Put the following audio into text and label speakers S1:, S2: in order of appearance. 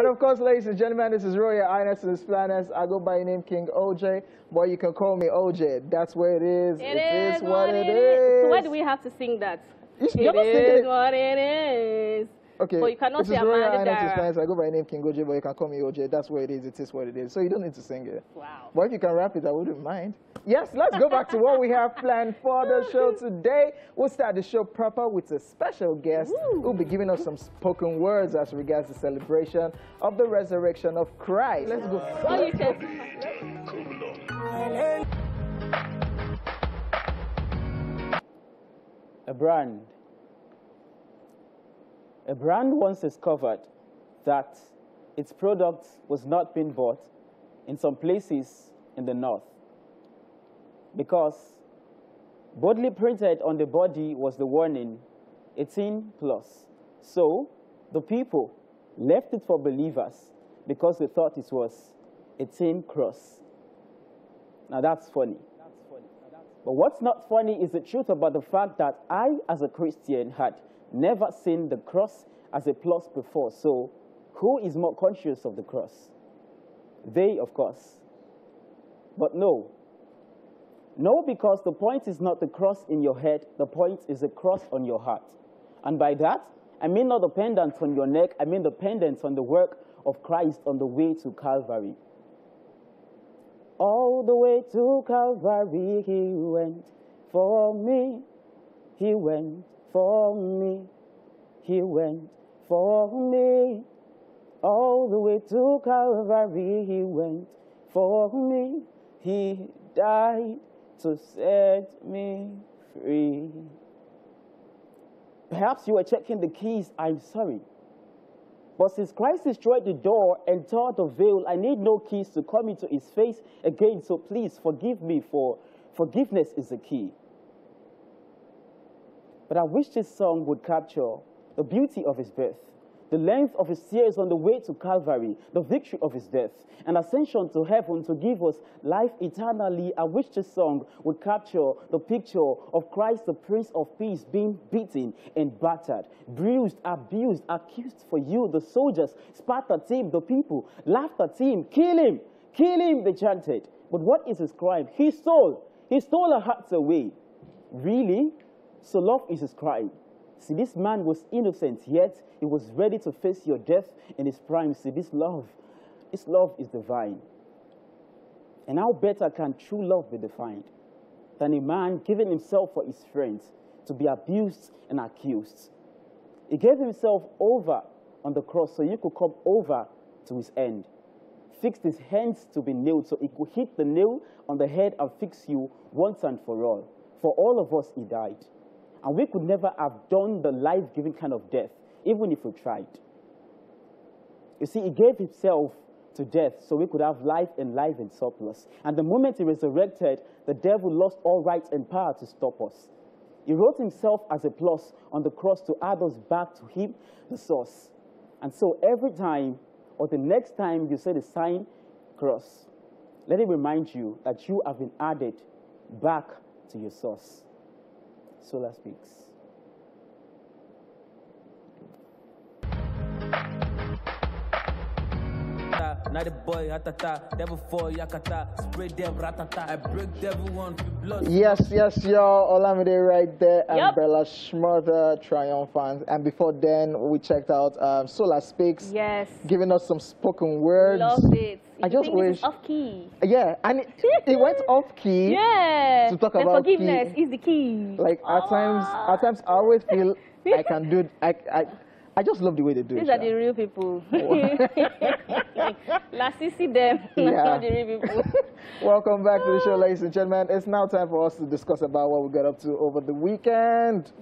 S1: And of course, ladies and gentlemen, this is Royal Ines and Planets. I go by the name King OJ, but you can call me OJ. That's where it is.
S2: it is, what it is. So why do we have to sing that? It
S1: not
S2: is what it is.
S1: Okay.
S2: But you cannot
S1: this
S2: say
S1: is Royal
S2: Amanda
S1: Ines and
S2: Dara.
S1: Planets. I go by the name King OJ, but you can call me OJ. That's where it is. It is what it is. So you don't need to sing it.
S2: Wow.
S1: But if you can rap it, I wouldn't mind. Yes, let's go back to what we have planned for the show today. We'll start the show proper with a special guest who'll be giving us some spoken words as regards the celebration of the resurrection of Christ. Let's go.
S2: Well, you can.
S3: A brand. A brand once discovered that its product was not being bought in some places in the north because boldly printed on the body was the warning 18 plus. So the people left it for believers because they thought it was 18 cross. Now that's funny. But what's not funny is the truth about the fact that I, as a Christian, had never seen the cross as a plus before. So, who is more conscious of the cross? They, of course. But no. No, because the point is not the cross in your head, the point is the cross on your heart. And by that, I mean not the pendant on your neck, I mean the pendant on the work of Christ on the way to Calvary. All the way to Calvary, he went for me. He went for me. He went for me. All the way to Calvary, he went for me. He died to set me free. Perhaps you were checking the keys. I'm sorry. But since Christ destroyed the door and tore the veil, I need no keys to come into his face again. So please forgive me for forgiveness is the key. But I wish this song would capture the beauty of his birth, the length of his tears on the way to Calvary, the victory of his death, and ascension to heaven to give us life eternally. I wish this song would capture the picture of Christ, the Prince of Peace, being beaten and battered, bruised, abused, accused for you, the soldiers, spat at him, the people, laughed at him, kill him, kill him, they chanted. But what is his crime? He stole. He stole our hearts away. Really? So love is his crime. See, this man was innocent, yet he was ready to face your death in his prime. See, this love, this love is divine. And how better can true love be defined than a man giving himself for his friends to be abused and accused? He gave himself over on the cross so you could come over to his end. Fixed his hands to be nailed so he could hit the nail on the head and fix you once and for all. For all of us, he died. And we could never have done the life giving kind of death, even if we tried. You see, he gave himself to death so we could have life and life in surplus. And the moment he resurrected, the devil lost all right and power to stop us. He wrote himself as a plus on the cross to add us back to him, the source. And so every time, or the next time you say the sign cross, let it remind you that you have been added back to your source. Solarspeaks.
S4: Now the boy hatata, devil for yakata, spray them ratata. I break devil one for blood.
S1: Yes, yes, y'all. Olamide right there and
S2: Yup.
S1: Bella Shmurda triumphant. And before then, we checked out um, Solar Speaks,
S2: Yes.
S1: giving us some spoken words.
S2: Loved it.
S1: I
S2: you
S1: just
S2: think
S1: wish-
S2: off key.
S1: Yeah, and it, it went off key.
S2: Yeah.
S1: To talk
S2: the
S1: about
S2: forgiveness
S1: key.
S2: is the key.
S1: Like at times, at times I always feel I can do. I, I, I just love the way they do
S2: These
S1: it.
S2: are the real people. Lasisi them,
S1: Yeah.
S2: not the real people.
S1: Welcome back to the show, ladies and gentlemen. It's now time for us to discuss about what we got up to over the weekend.